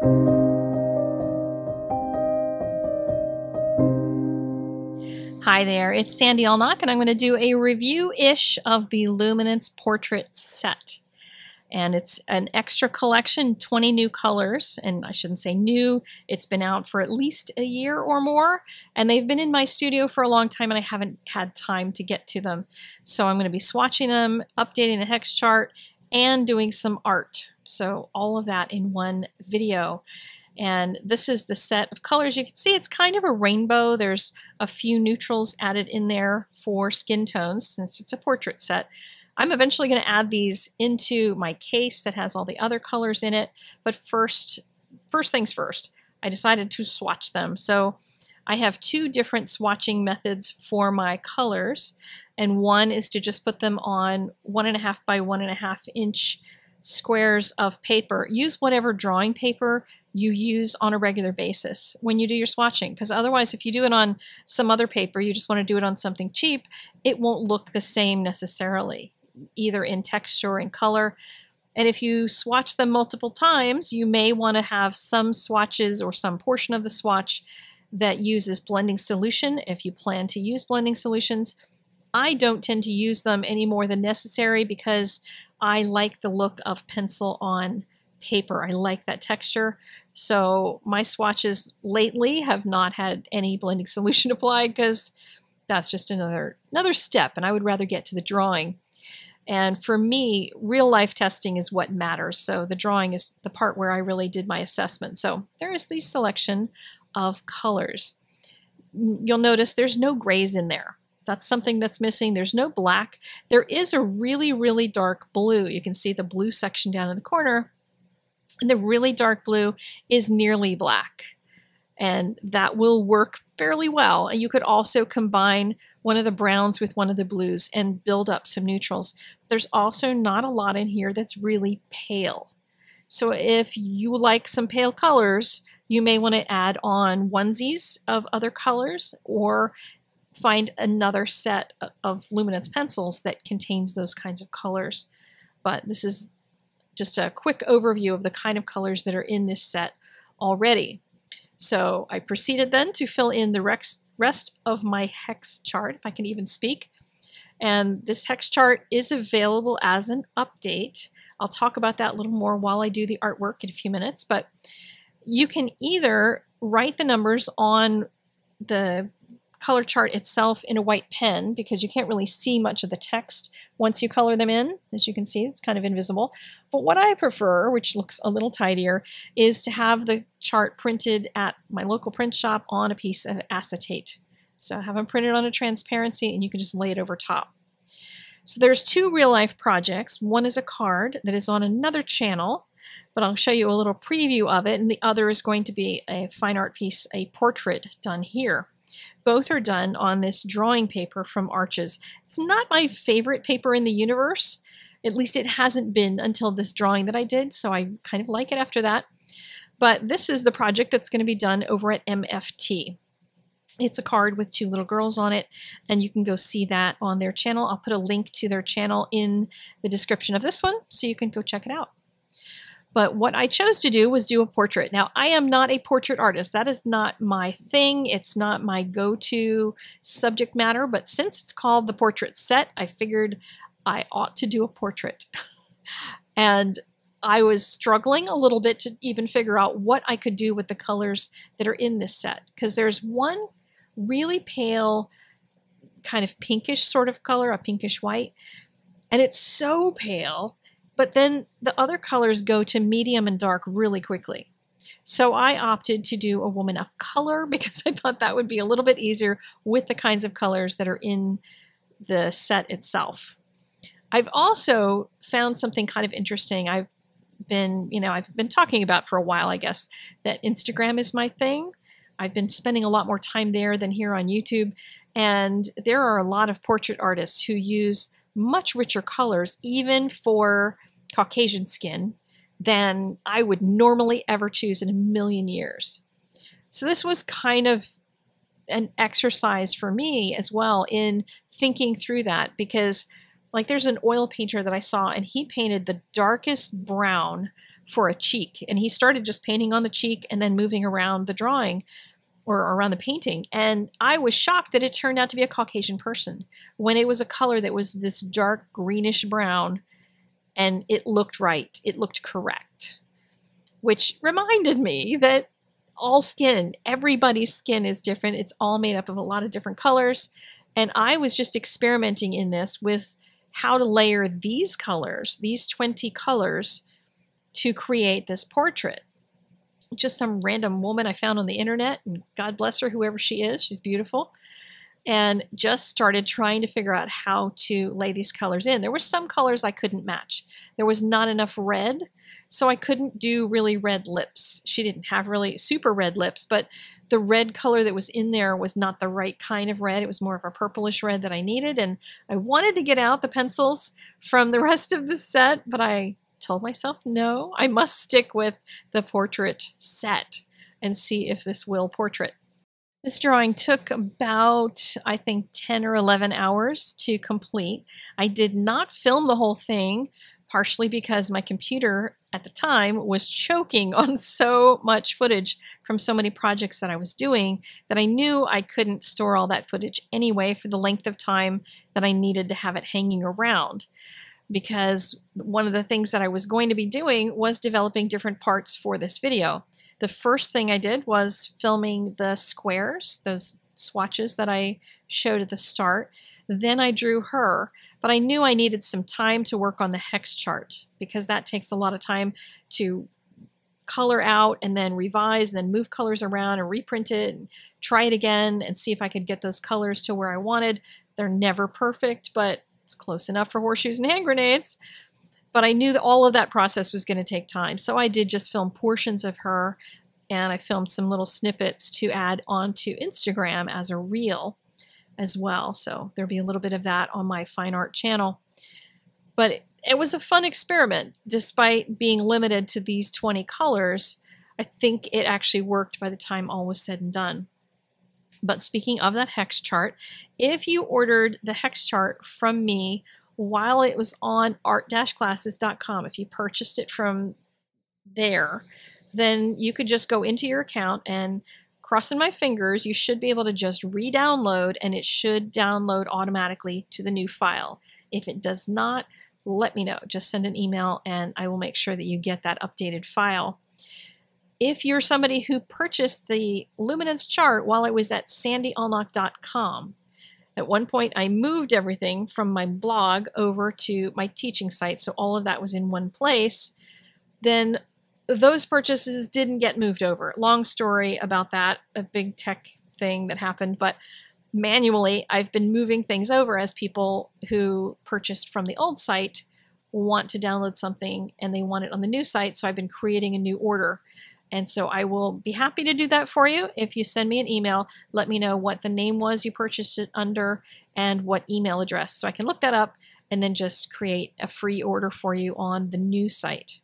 Hi there, it's Sandy Allnock, and I'm going to do a review-ish of the Luminance Portrait Set. And it's an extra collection, 20 new colors, and I shouldn't say new, it's been out for at least a year or more, and they've been in my studio for a long time and I haven't had time to get to them. So I'm going to be swatching them, updating the hex chart, and doing some art. So all of that in one video. And this is the set of colors. You can see it's kind of a rainbow. There's a few neutrals added in there for skin tones since it's a portrait set. I'm eventually going to add these into my case that has all the other colors in it. But first, first things first, I decided to swatch them. So I have two different swatching methods for my colors. And one is to just put them on one and a half by one and a half inch squares of paper. Use whatever drawing paper you use on a regular basis when you do your swatching because otherwise if you do it on some other paper you just want to do it on something cheap it won't look the same necessarily either in texture or in color and if you swatch them multiple times you may want to have some swatches or some portion of the swatch that uses blending solution if you plan to use blending solutions I don't tend to use them any more than necessary because I like the look of pencil on paper. I like that texture. So my swatches lately have not had any blending solution applied because that's just another another step and I would rather get to the drawing. And for me, real life testing is what matters. So the drawing is the part where I really did my assessment. So there is the selection of colors. You'll notice there's no grays in there. That's something that's missing. There's no black. There is a really, really dark blue. You can see the blue section down in the corner, and the really dark blue is nearly black. And that will work fairly well. And you could also combine one of the browns with one of the blues and build up some neutrals. There's also not a lot in here that's really pale. So if you like some pale colors, you may want to add on onesies of other colors or find another set of luminance pencils that contains those kinds of colors. But this is just a quick overview of the kind of colors that are in this set already. So I proceeded then to fill in the rest of my hex chart, if I can even speak. And this hex chart is available as an update. I'll talk about that a little more while I do the artwork in a few minutes, but you can either write the numbers on the color chart itself in a white pen because you can't really see much of the text once you color them in. As you can see, it's kind of invisible. But what I prefer, which looks a little tidier, is to have the chart printed at my local print shop on a piece of acetate. So I have them printed on a transparency and you can just lay it over top. So there's two real life projects. One is a card that is on another channel, but I'll show you a little preview of it. And the other is going to be a fine art piece, a portrait done here. Both are done on this drawing paper from Arches. It's not my favorite paper in the universe. At least it hasn't been until this drawing that I did, so I kind of like it after that. But this is the project that's going to be done over at MFT. It's a card with two little girls on it, and you can go see that on their channel. I'll put a link to their channel in the description of this one, so you can go check it out. But what I chose to do was do a portrait. Now, I am not a portrait artist. That is not my thing. It's not my go-to subject matter. But since it's called the portrait set, I figured I ought to do a portrait. and I was struggling a little bit to even figure out what I could do with the colors that are in this set. Because there's one really pale, kind of pinkish sort of color, a pinkish white. And it's so pale but then the other colors go to medium and dark really quickly. So I opted to do a woman of color because I thought that would be a little bit easier with the kinds of colors that are in the set itself. I've also found something kind of interesting. I've been, you know, I've been talking about for a while, I guess, that Instagram is my thing. I've been spending a lot more time there than here on YouTube. And there are a lot of portrait artists who use much richer colors, even for Caucasian skin than I would normally ever choose in a million years. So this was kind of an exercise for me as well in thinking through that because like there's an oil painter that I saw and he painted the darkest brown for a cheek. And he started just painting on the cheek and then moving around the drawing or around the painting. And I was shocked that it turned out to be a Caucasian person when it was a color that was this dark greenish brown and it looked right. It looked correct, which reminded me that all skin, everybody's skin is different. It's all made up of a lot of different colors. And I was just experimenting in this with how to layer these colors, these 20 colors, to create this portrait. Just some random woman I found on the internet, and God bless her, whoever she is, she's beautiful. And just started trying to figure out how to lay these colors in. There were some colors I couldn't match. There was not enough red, so I couldn't do really red lips. She didn't have really super red lips, but the red color that was in there was not the right kind of red. It was more of a purplish red that I needed. And I wanted to get out the pencils from the rest of the set, but I told myself, no, I must stick with the portrait set and see if this will portrait. This drawing took about, I think, 10 or 11 hours to complete. I did not film the whole thing, partially because my computer at the time was choking on so much footage from so many projects that I was doing that I knew I couldn't store all that footage anyway for the length of time that I needed to have it hanging around. Because one of the things that I was going to be doing was developing different parts for this video. The first thing I did was filming the squares, those swatches that I showed at the start. Then I drew her, but I knew I needed some time to work on the hex chart because that takes a lot of time to color out and then revise and then move colors around and reprint it and try it again and see if I could get those colors to where I wanted. They're never perfect, but it's close enough for horseshoes and hand grenades. But I knew that all of that process was going to take time. So I did just film portions of her and I filmed some little snippets to add onto Instagram as a reel as well. So there'll be a little bit of that on my fine art channel. But it, it was a fun experiment. Despite being limited to these 20 colors, I think it actually worked by the time all was said and done. But speaking of that hex chart, if you ordered the hex chart from me while it was on art-classes.com, if you purchased it from there, then you could just go into your account and crossing my fingers, you should be able to just re-download and it should download automatically to the new file. If it does not, let me know. Just send an email and I will make sure that you get that updated file. If you're somebody who purchased the luminance chart while I was at sandyallnock.com, at one point I moved everything from my blog over to my teaching site, so all of that was in one place. Then those purchases didn't get moved over. Long story about that, a big tech thing that happened, but manually I've been moving things over as people who purchased from the old site want to download something and they want it on the new site, so I've been creating a new order. And so I will be happy to do that for you. If you send me an email, let me know what the name was you purchased it under and what email address. So I can look that up and then just create a free order for you on the new site.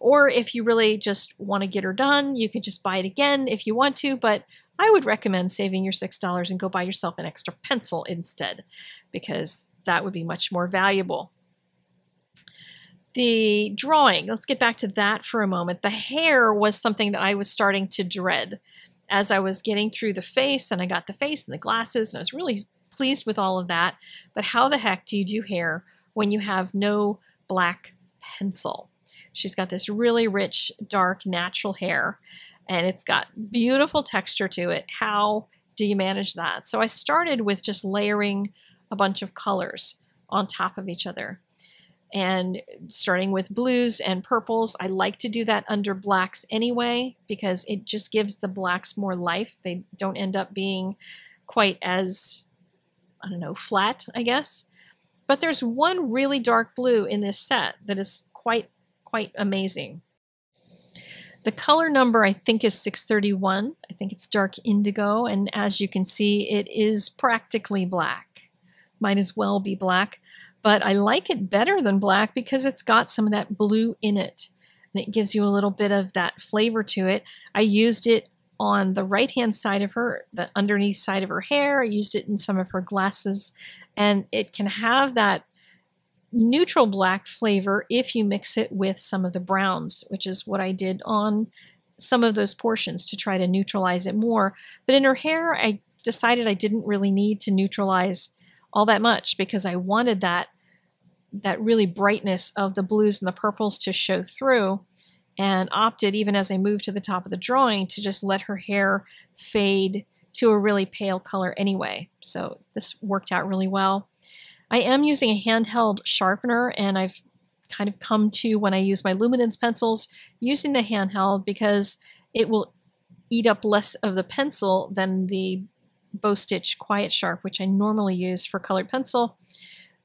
Or if you really just want to get her done, you could just buy it again if you want to, but I would recommend saving your $6 and go buy yourself an extra pencil instead, because that would be much more valuable. The drawing, let's get back to that for a moment. The hair was something that I was starting to dread as I was getting through the face, and I got the face and the glasses, and I was really pleased with all of that. But how the heck do you do hair when you have no black pencil? She's got this really rich, dark, natural hair, and it's got beautiful texture to it. How do you manage that? So I started with just layering a bunch of colors on top of each other. And starting with blues and purples, I like to do that under blacks anyway because it just gives the blacks more life. They don't end up being quite as, I don't know, flat, I guess. But there's one really dark blue in this set that is quite quite amazing. The color number I think is 631. I think it's dark indigo, and as you can see, it is practically black. Might as well be black, but I like it better than black because it's got some of that blue in it, and it gives you a little bit of that flavor to it. I used it on the right hand side of her, the underneath side of her hair. I used it in some of her glasses, and it can have that neutral black flavor if you mix it with some of the browns, which is what I did on some of those portions to try to neutralize it more. But in her hair, I decided I didn't really need to neutralize all that much because I wanted that that really brightness of the blues and the purples to show through and opted even as I moved to the top of the drawing to just let her hair fade to a really pale color anyway. So this worked out really well. I am using a handheld sharpener and I've kind of come to when I use my luminance pencils using the handheld because it will eat up less of the pencil than the Bostitch QuietSharp which I normally use for colored pencil.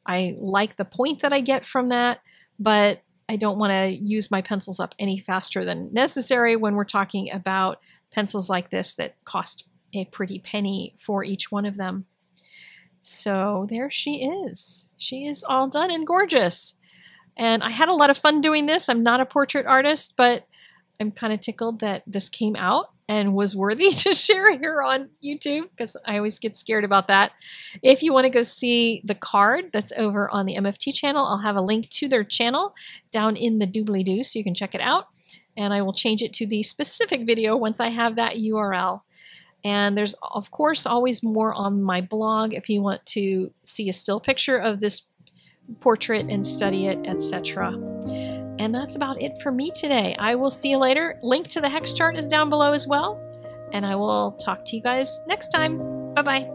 I like the point that I get from that but I don't want to use my pencils up any faster than necessary when we're talking about pencils like this that cost a pretty penny for each one of them. So there she is. She is all done and gorgeous. And I had a lot of fun doing this. I'm not a portrait artist, but I'm kind of tickled that this came out and was worthy to share here on YouTube because I always get scared about that. If you want to go see the card that's over on the MFT channel, I'll have a link to their channel down in the doobly-doo so you can check it out. And I will change it to the specific video once I have that URL. And there's, of course, always more on my blog if you want to see a still picture of this portrait and study it, etc. And that's about it for me today. I will see you later. Link to the hex chart is down below as well. And I will talk to you guys next time. Bye bye.